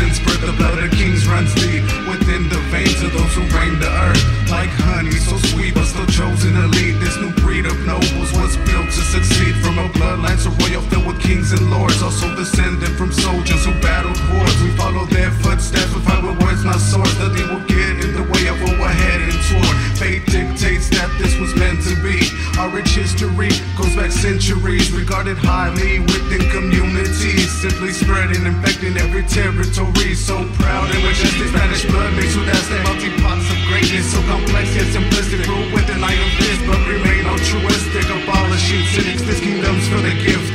since birth, the blood of kings runs deep within the veins of those who reign the earth. Like honey, so sweet, but still chosen to lead. This new breed of nobles was built to succeed from a bloodline so royal, filled with kings and lords. Also descended from soldiers who battled wars. We follow their footsteps, we fight with words, not swords. The evil history goes back centuries, regarded highly within communities. Simply spreading, infecting every territory. So proud and majestic, Spanish blood mixed with Aztec multi pots of greatness. So complex yet simplistic, ruled with an iron fist, but remain altruistic. Abolishing cynics, this kingdom's for the gift